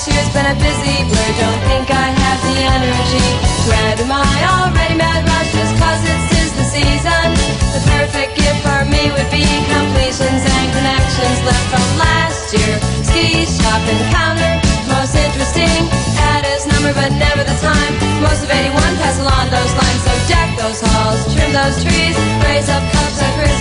This year's been a busy blur, don't think I have the energy. Red am I already mad rush just cause it's tis the season. The perfect gift for me would be completions and connections left from last year. Ski shop encounter, most interesting. Had his number but never the time. Most of 81 pass along those lines, so deck those halls, trim those trees, raise up cups of Christmas.